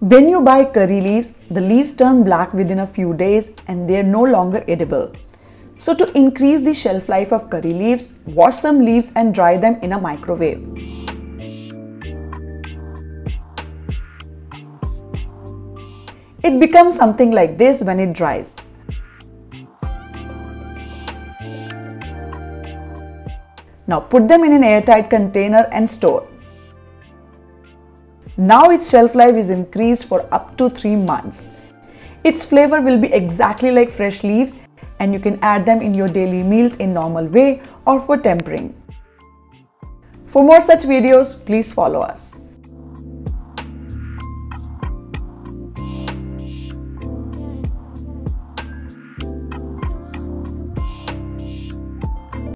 When you buy curry leaves, the leaves turn black within a few days and they are no longer edible. So to increase the shelf life of curry leaves, wash some leaves and dry them in a microwave. It becomes something like this when it dries. Now put them in an airtight container and store. Now its shelf life is increased for up to 3 months. Its flavor will be exactly like fresh leaves and you can add them in your daily meals in normal way or for tempering. For more such videos, please follow us.